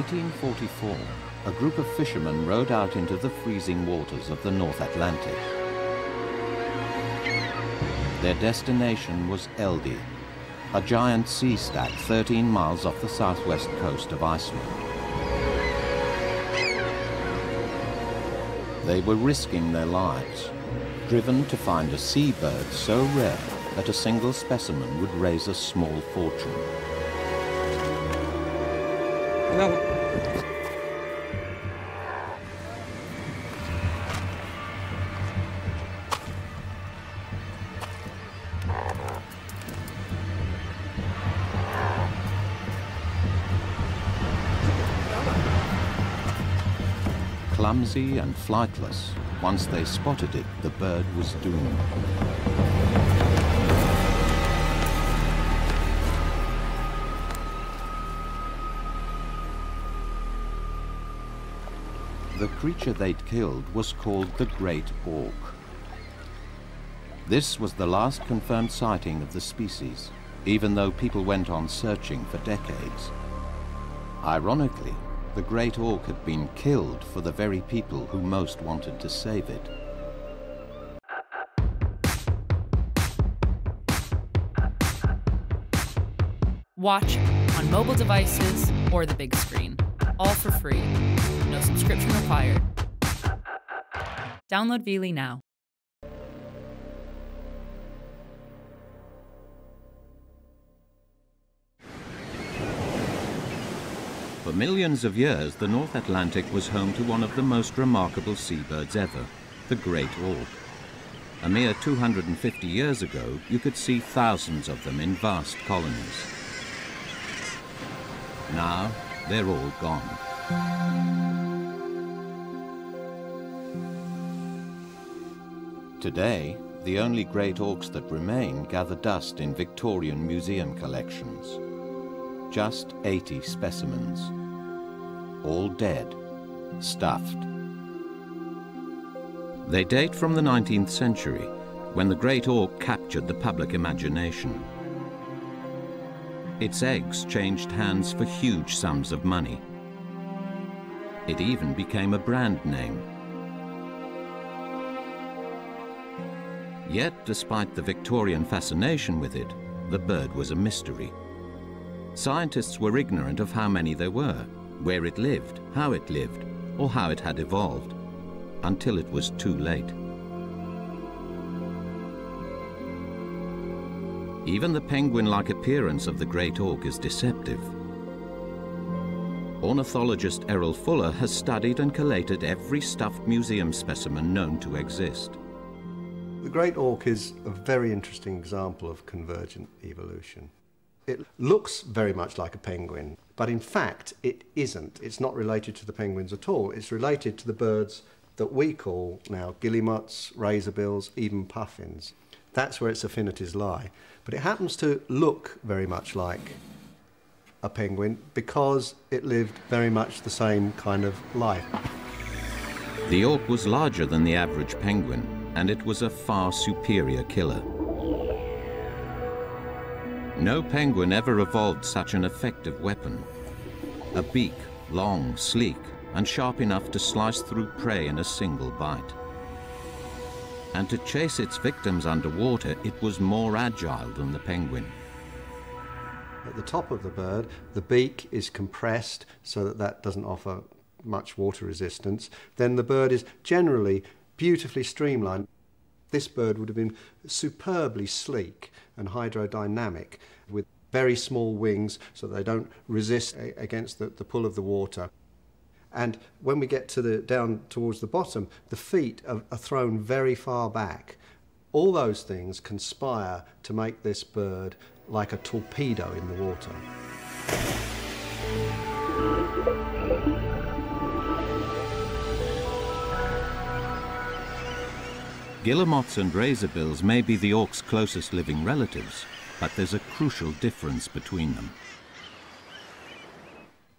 1844, a group of fishermen rowed out into the freezing waters of the North Atlantic. Their destination was Eldey, a giant sea stack 13 miles off the southwest coast of Iceland. They were risking their lives, driven to find a seabird so rare that a single specimen would raise a small fortune. Clumsy and flightless, once they spotted it, the bird was doomed. Creature they'd killed was called the Great Auk. This was the last confirmed sighting of the species, even though people went on searching for decades. Ironically, the Great Auk had been killed for the very people who most wanted to save it. Watch on mobile devices or the big screen, all for free. No subscription required. Download Veely now. For millions of years, the North Atlantic was home to one of the most remarkable seabirds ever, the Great Auk. A mere 250 years ago, you could see thousands of them in vast colonies. Now, they're all gone. Today, the only great auks that remain gather dust in Victorian museum collections. Just 80 specimens. All dead, stuffed. They date from the 19th century, when the great auk captured the public imagination. Its eggs changed hands for huge sums of money. It even became a brand name. Yet, despite the Victorian fascination with it, the bird was a mystery. Scientists were ignorant of how many there were, where it lived, how it lived, or how it had evolved, until it was too late. Even the penguin-like appearance of the great auk is deceptive. Ornithologist Errol Fuller has studied and collated every stuffed museum specimen known to exist. The great auk is a very interesting example of convergent evolution. It looks very much like a penguin, but in fact it isn't. It's not related to the penguins at all. It's related to the birds that we call now guillemots, razorbills, even puffins. That's where its affinities lie. But it happens to look very much like a penguin because it lived very much the same kind of life. The auk was larger than the average penguin, and it was a far superior killer. No penguin ever evolved such an effective weapon. A beak, long, sleek, and sharp enough to slice through prey in a single bite. And to chase its victims underwater, it was more agile than the penguin. At the top of the bird, the beak is compressed so that that doesn't offer much water resistance. Then the bird is generally beautifully streamlined. This bird would have been superbly sleek and hydrodynamic with very small wings so they don't resist against the, the pull of the water. And when we get to the, down towards the bottom, the feet are, are thrown very far back. All those things conspire to make this bird like a torpedo in the water. Guillemots and razorbills may be the auk's closest living relatives, but there's a crucial difference between them.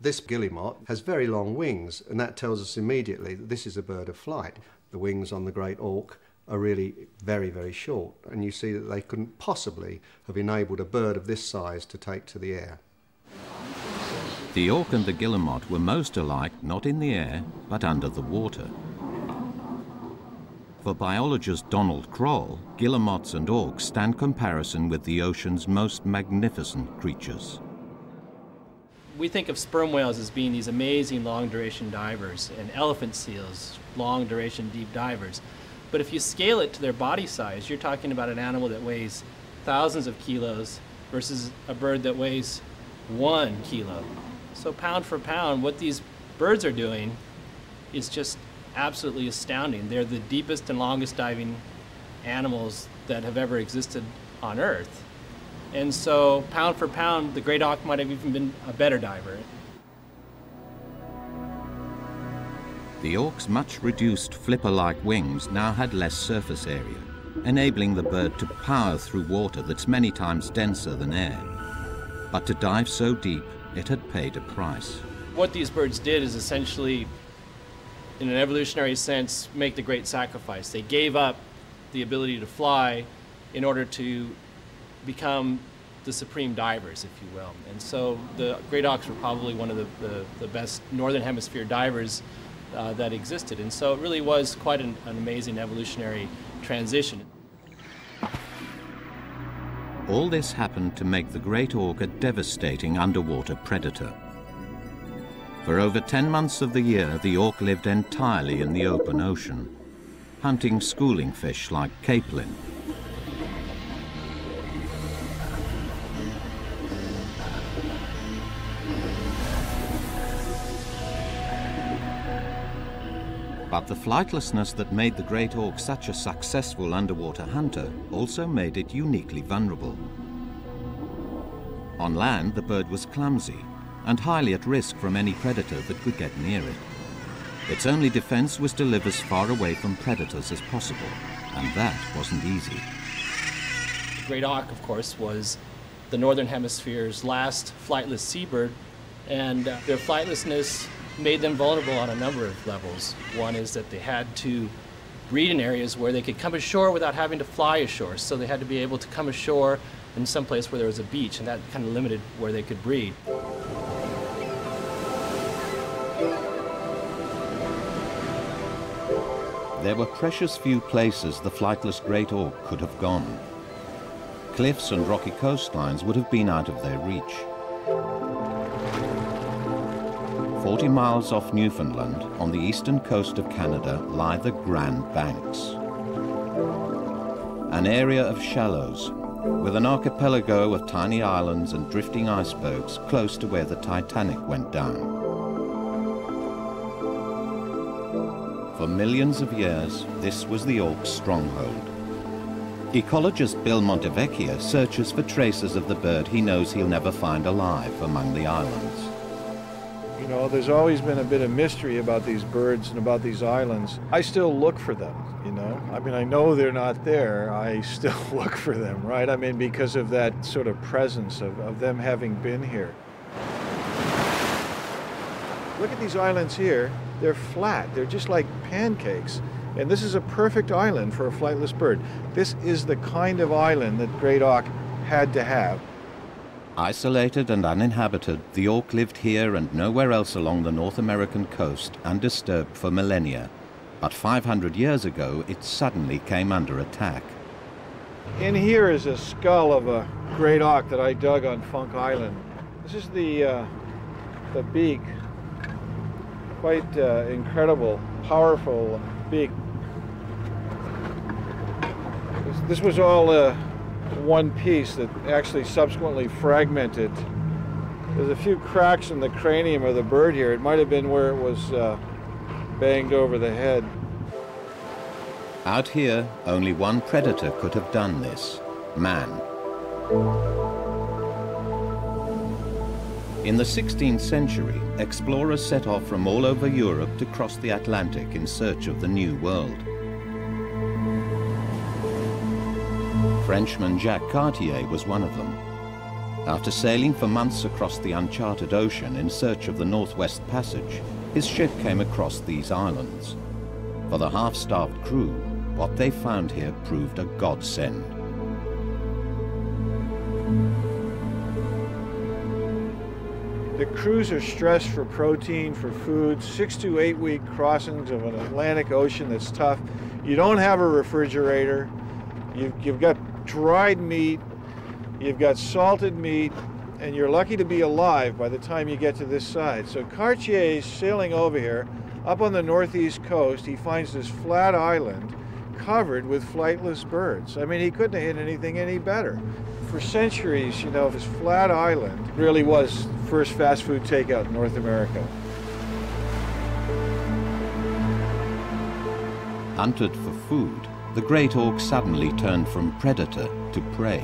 This guillemot has very long wings, and that tells us immediately that this is a bird of flight. The wings on the great auk are really very, very short, and you see that they couldn't possibly have enabled a bird of this size to take to the air. The auk and the guillemot were most alike not in the air, but under the water. For biologist Donald Croll, guillemots and auks stand comparison with the ocean's most magnificent creatures. We think of sperm whales as being these amazing long duration divers and elephant seals, long duration deep divers. But if you scale it to their body size, you're talking about an animal that weighs thousands of kilos versus a bird that weighs one kilo. So, pound for pound, what these birds are doing is just absolutely astounding. They're the deepest and longest diving animals that have ever existed on Earth. And so, pound for pound, the great auk might have even been a better diver. The auk's much reduced flipper-like wings now had less surface area, enabling the bird to power through water that's many times denser than air. But to dive so deep, it had paid a price. What these birds did is essentially, in an evolutionary sense, make the great sacrifice. They gave up the ability to fly in order to become the supreme divers, if you will. And so the great auks were probably one of the, the, the best northern hemisphere divers uh, that existed. And so it really was quite an, an amazing evolutionary transition. All this happened to make the great auk a devastating underwater predator. For over 10 months of the year, the auk lived entirely in the open ocean, hunting schooling fish like capelin, But the flightlessness that made the great auk such a successful underwater hunter also made it uniquely vulnerable. On land, the bird was clumsy and highly at risk from any predator that could get near it. Its only defense was to live as far away from predators as possible, and that wasn't easy. The great auk, of course, was the northern hemisphere's last flightless seabird, and uh, their flightlessness made them vulnerable on a number of levels. One is that they had to breed in areas where they could come ashore without having to fly ashore. So they had to be able to come ashore in some place where there was a beach, and that kind of limited where they could breed. There were precious few places the flightless great auk could have gone. Cliffs and rocky coastlines would have been out of their reach. 40 miles off Newfoundland, on the eastern coast of Canada, lie the Grand Banks. An area of shallows, with an archipelago of tiny islands and drifting icebergs close to where the Titanic went down. For millions of years, this was the auk's stronghold. Ecologist Bill Montevecchia searches for traces of the bird he knows he'll never find alive among the islands. Know, there's always been a bit of mystery about these birds and about these islands. I still look for them, you know. I mean, I know they're not there. I still look for them, right? I mean, because of that sort of presence of, of them having been here. Look at these islands here. They're flat. They're just like pancakes. And this is a perfect island for a flightless bird. This is the kind of island that Great Auk had to have. Isolated and uninhabited, the auk lived here and nowhere else along the North American coast, undisturbed for millennia. But 500 years ago, it suddenly came under attack. In here is a skull of a great auk that I dug on Funk Island. This is the, uh, the beak. Quite uh, incredible, powerful beak. This, was all uh, one piece that actually subsequently fragmented. There's a few cracks in the cranium of the bird here. It might have been where it was uh, banged over the head. Out here, only one predator could have done this man. In the 16th century, explorers set off from all over Europe to cross the Atlantic in search of the New World. Frenchman Jacques Cartier was one of them. After sailing for months across the uncharted ocean in search of the Northwest Passage, his ship came across these islands. For the half-starved crew, what they found here proved a godsend. The crews are stressed for protein, for food, six to eight week crossings of an Atlantic Ocean that's tough. You don't have a refrigerator. You've, you've got dried meat, you've got salted meat, and you're lucky to be alive by the time you get to this side. So Cartier's sailing over here, up on the northeast coast, he finds this flat island covered with flightless birds. I mean, he couldn't have hit anything any better. For centuries, you know, this flat island really was first fast food takeout in North America. Hunted for food, the great auk suddenly turned from predator to prey.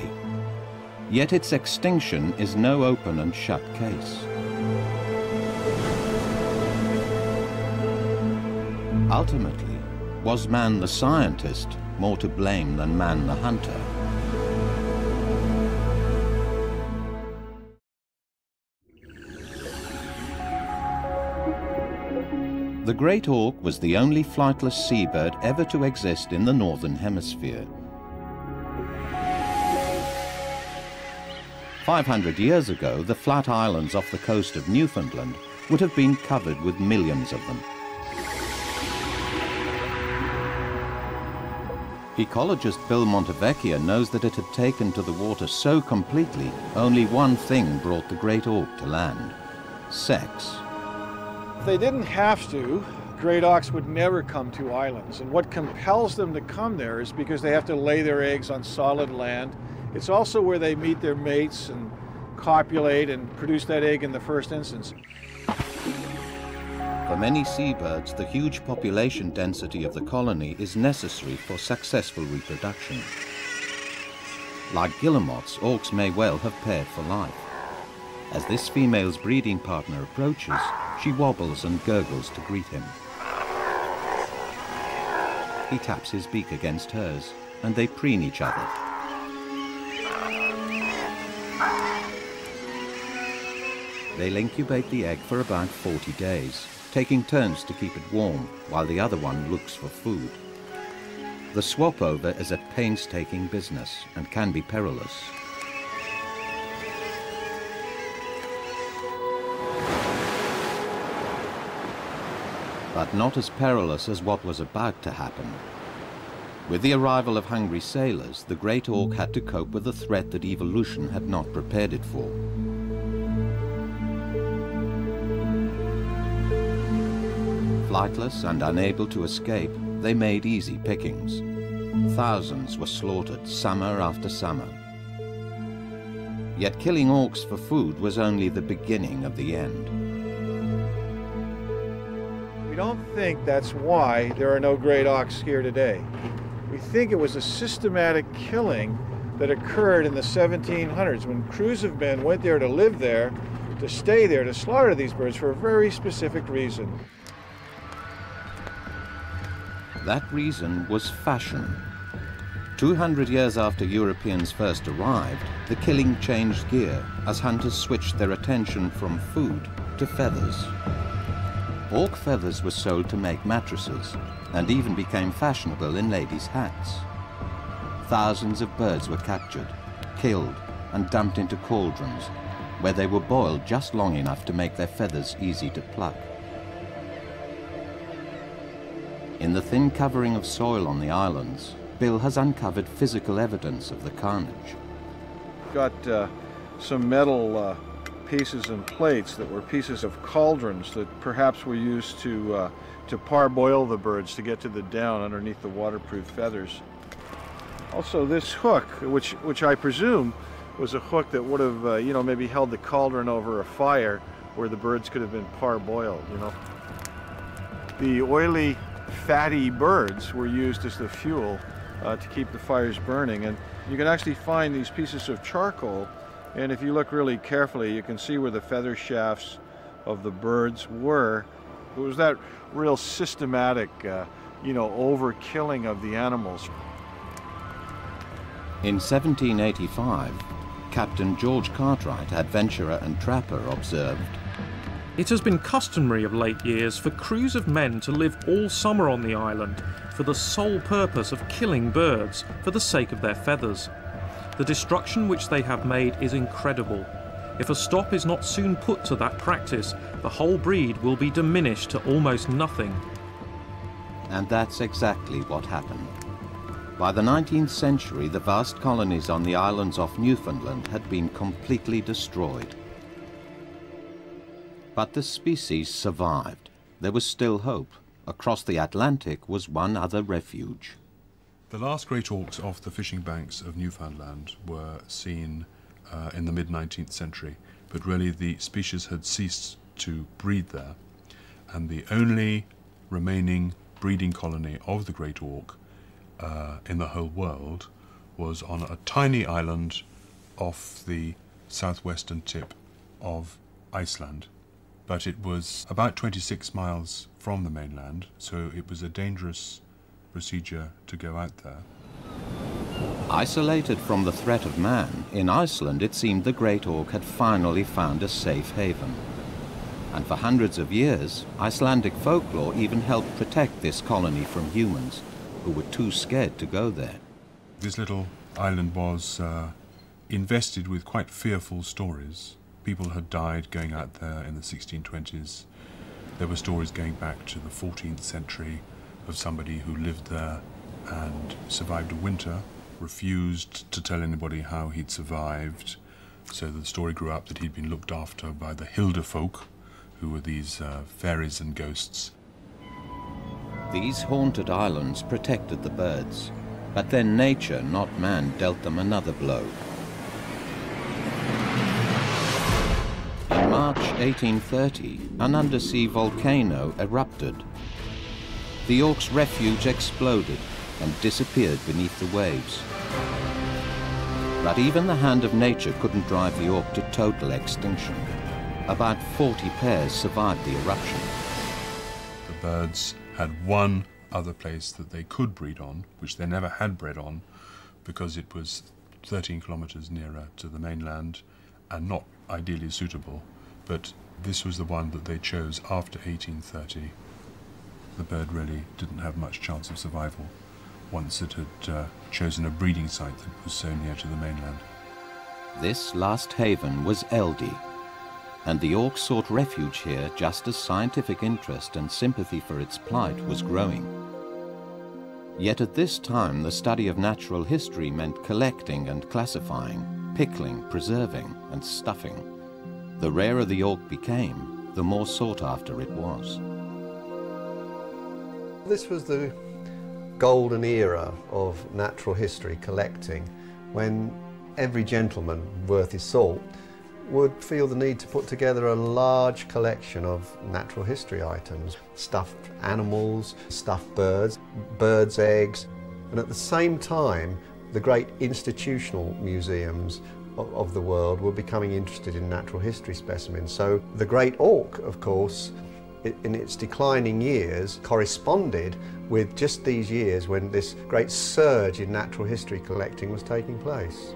Yet its extinction is no open and shut case. Ultimately, was man the scientist more to blame than man the hunter? The great auk was the only flightless seabird ever to exist in the northern hemisphere. 500 years ago, the flat islands off the coast of Newfoundland would have been covered with millions of them. Ecologist Bill Montevecchia knows that it had taken to the water so completely, only one thing brought the great auk to land sex. If they didn't have to, great auks would never come to islands. And what compels them to come there is because they have to lay their eggs on solid land. It's also where they meet their mates and copulate and produce that egg in the first instance. For many seabirds, the huge population density of the colony is necessary for successful reproduction. Like guillemots, auks may well have paired for life. As this female's breeding partner approaches, she wobbles and gurgles to greet him. He taps his beak against hers, and they preen each other. They'll incubate the egg for about 40 days, taking turns to keep it warm while the other one looks for food. The swap over is a painstaking business and can be perilous. But not as perilous as what was about to happen. With the arrival of hungry sailors, the great auk had to cope with a threat that evolution had not prepared it for. Flightless and unable to escape, they made easy pickings. Thousands were slaughtered summer after summer. Yet killing auks for food was only the beginning of the end. Don't think that's why there are no great auks here today. We think it was a systematic killing that occurred in the 1700s when crews of men went there to live there, to stay there, to slaughter these birds for a very specific reason. That reason was fashion. 200 years after Europeans first arrived, the killing changed gear as hunters switched their attention from food to feathers. Auk feathers were sold to make mattresses and even became fashionable in ladies' hats. Thousands of birds were captured, killed, and dumped into cauldrons, where they were boiled just long enough to make their feathers easy to pluck. In the thin covering of soil on the islands, Bill has uncovered physical evidence of the carnage. Got uh, some metal uh, pieces and plates that were pieces of cauldrons that perhaps were used to, uh, to parboil the birds to get to the down underneath the waterproof feathers. Also this hook, which, which I presume was a hook that would have, uh, you know, maybe held the cauldron over a fire where the birds could have been parboiled, you know. The oily, fatty birds were used as the fuel uh, to keep the fires burning. And you can actually find these pieces of charcoal and if you look really carefully, you can see where the feather shafts of the birds were. It was that real systematic, uh, you know, overkilling of the animals. In 1785, Captain George Cartwright, adventurer and trapper, observed It has been customary of late years for crews of men to live all summer on the island for the sole purpose of killing birds for the sake of their feathers. The destruction which they have made is incredible. If a stop is not soon put to that practice, the whole breed will be diminished to almost nothing. And that's exactly what happened. By the 19th century, the vast colonies on the islands off Newfoundland had been completely destroyed. But the species survived. There was still hope. Across the Atlantic was one other refuge. The last great auks off the fishing banks of Newfoundland were seen uh, in the mid 19th century, but really the species had ceased to breed there, and the only remaining breeding colony of the great auk uh, in the whole world was on a tiny island off the southwestern tip of Iceland. But it was about 26 miles from the mainland, so it was a dangerous procedure to go out there. Isolated from the threat of man, in Iceland it seemed the great auk had finally found a safe haven. And for hundreds of years, Icelandic folklore even helped protect this colony from humans, who were too scared to go there. This little island was uh, invested with quite fearful stories. People had died going out there in the 1620s. There were stories going back to the 14th century of somebody who lived there and survived a winter, refused to tell anybody how he'd survived. So the story grew up that he'd been looked after by the Hilda folk, who were these uh, fairies and ghosts. These haunted islands protected the birds, but then nature, not man, dealt them another blow. In March 1830, an undersea volcano erupted. The Auk's refuge exploded and disappeared beneath the waves. But even the hand of nature couldn't drive the Auk to total extinction. About 40 pairs survived the eruption. The birds had one other place that they could breed on, which they never had bred on, because it was 13 kilometers nearer to the mainland and not ideally suitable. But this was the one that they chose after 1830. The bird really didn't have much chance of survival once it had uh, chosen a breeding site that was so near to the mainland. This last haven was Eldey, and the Auk sought refuge here just as scientific interest and sympathy for its plight was growing. Yet at this time, the study of natural history meant collecting and classifying, pickling, preserving, and stuffing. The rarer the Auk became, the more sought after it was. This was the golden era of natural history collecting when every gentleman worth his salt would feel the need to put together a large collection of natural history items stuffed animals, stuffed birds, birds' eggs, and at the same time, the great institutional museums of, the world were becoming interested in natural history specimens. So the Great Auk, of course, in its declining years corresponded with just these years when this great surge in natural history collecting was taking place.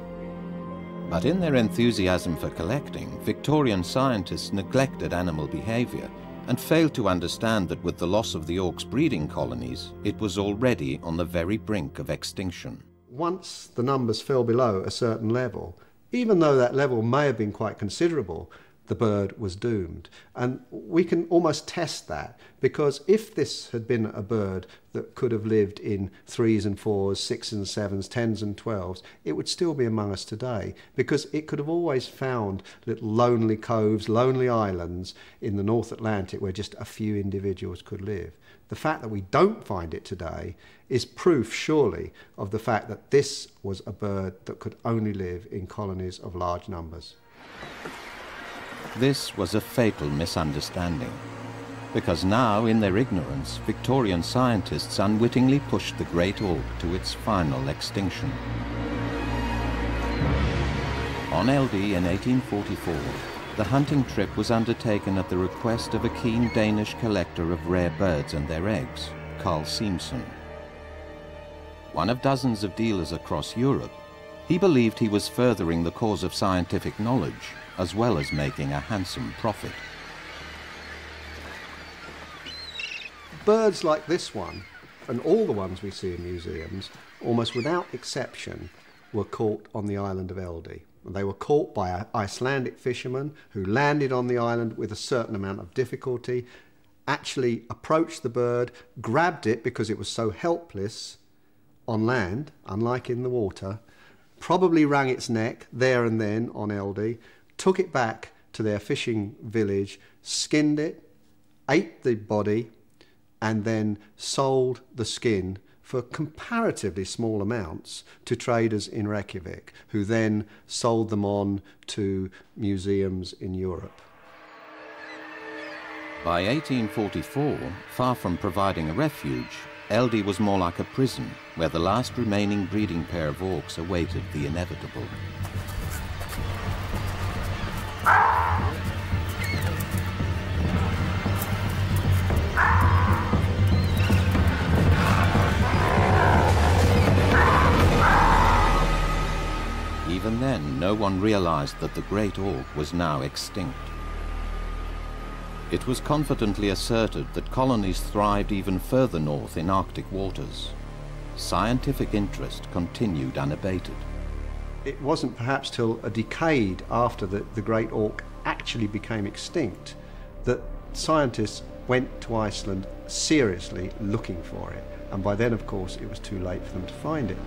But in their enthusiasm for collecting, Victorian scientists neglected animal behavior and failed to understand that with the loss of the Auk's breeding colonies, it was already on the very brink of extinction. Once the numbers fell below a certain level, even though that level may have been quite considerable, the bird was doomed. And we can almost test that because if this had been a bird that could have lived in threes and fours, sixes and sevens, tens and twelves, it would still be among us today because it could have always found little lonely coves, lonely islands in the North Atlantic where just a few individuals could live. The fact that we don't find it today is proof, surely, of the fact that this was a bird that could only live in colonies of large numbers. This was a fatal misunderstanding, because now, in their ignorance, Victorian scientists unwittingly pushed the great auk to its final extinction. On Eldey in 1844, the hunting trip was undertaken at the request of a keen Danish collector of rare birds and their eggs, Carl Siemsen. One of dozens of dealers across Europe, he believed he was furthering the cause of scientific knowledge as well as making a handsome profit. Birds like this one, and all the ones we see in museums, almost without exception, were caught on the island of Eldey. They were caught by Icelandic fishermen who landed on the island with a certain amount of difficulty, actually approached the bird, grabbed it because it was so helpless on land, unlike in the water, probably wrung its neck there and then on Eldey, took it back to their fishing village, skinned it, ate the body, and then sold the skin for comparatively small amounts to traders in Reykjavik, who then sold them on to museums in Europe. By 1844, far from providing a refuge, Eldey was more like a prison, where the last remaining breeding pair of auks awaited the inevitable. Even then, no one realized that the great auk was now extinct. It was confidently asserted that colonies thrived even further north in Arctic waters. Scientific interest continued unabated. It wasn't perhaps till a decade after the, the great auk actually became extinct that scientists went to Iceland seriously looking for it. And by then, of course, it was too late for them to find it.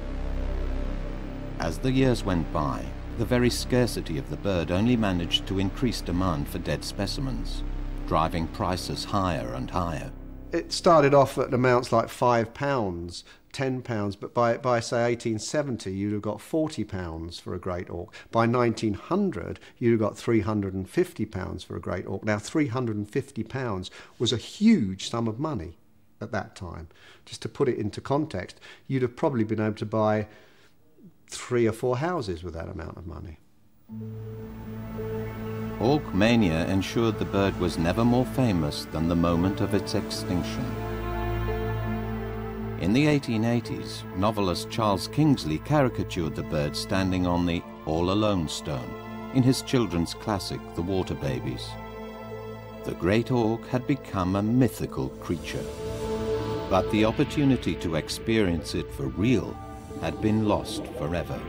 As the years went by, the very scarcity of the bird only managed to increase demand for dead specimens, driving prices higher and higher. It started off at amounts like five pounds, ten pounds, but by, by say 1870, you'd have got 40 pounds for a great auk. By 1900, you'd have got 350 pounds for a great auk. Now, 350 pounds was a huge sum of money at that time. Just to put it into context, you'd have probably been able to buy three or four houses with that amount of money. Auk mania ensured the bird was never more famous than the moment of its extinction. In the 1880s, novelist Charles Kingsley caricatured the bird standing on the All Alone stone in his children's classic, The Water Babies. The great auk had become a mythical creature, but the opportunity to experience it for real had been lost forever.